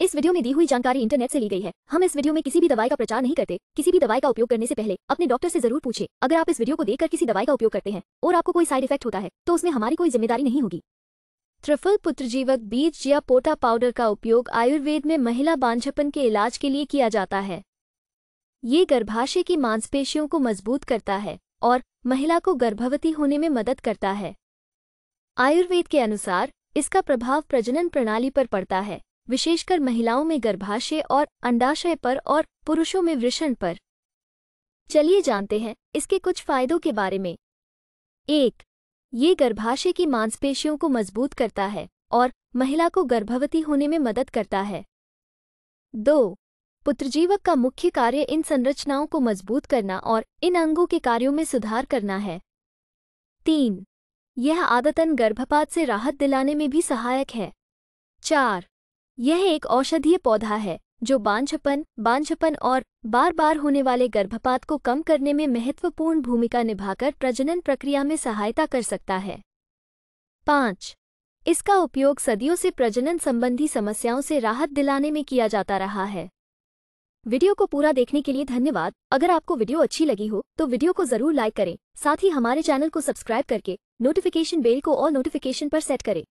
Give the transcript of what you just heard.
इस वीडियो में दी हुई जानकारी इंटरनेट से ली गई है। हम इस वीडियो में किसी भी दवाई का प्रचार नहीं करते। किसी भी दवाई का उपयोग करने से पहले अपने डॉक्टर से ज़रूर पूछे। अगर आप इस वीडियो को देखकर किसी दवाई का उपयोग करते हैं और आपको कोई साइड इफ़ेक्ट होता है तो उसमें हमारी कोई ज़िम्मेदारी नहीं होगी। त्रिफल पुत्रजीवक बीज या पोटा पाउडर का उपयोग आयुर्वेद में महिला बांझपन के इलाज के लिए किया जाता है। ये गर्भाशय की मांसपेशियों को मज़बूत करता है और महिला को गर्भवती होने में मदद करता है। आयुर्वेद के अनुसार इसका प्रभाव प्रजनन प्रणाली पर पड़ता है। विशेषकर महिलाओं में गर्भाशय और अंडाशय पर और पुरुषों में वृषण पर। चलिए जानते हैं इसके कुछ फायदों के बारे में। एक, ये गर्भाशय की मांसपेशियों को मज़बूत करता है और महिला को गर्भवती होने में मदद करता है। दो, पुत्रजीवक का मुख्य कार्य इन संरचनाओं को मज़बूत करना और इन अंगों के कार्यों में सुधार करना है। तीन, यह आदतन गर्भपात से राहत दिलाने में भी सहायक है। चार यह एक औषधीय पौधा है, जो बांझपन बांझपन और बार बार होने वाले गर्भपात को कम करने में महत्वपूर्ण भूमिका निभाकर प्रजनन प्रक्रिया में सहायता कर सकता है। पाँच, इसका उपयोग सदियों से प्रजनन संबंधी समस्याओं से राहत दिलाने में किया जाता रहा है। वीडियो को पूरा देखने के लिए धन्यवाद। अगर आपको वीडियो अच्छी लगी हो तो वीडियो को ज़रूर लाइक करें। साथ ही हमारे चैनल को सब्सक्राइब करके नोटिफिकेशन बेल को ऑल नोटिफिकेशन पर सेट करें।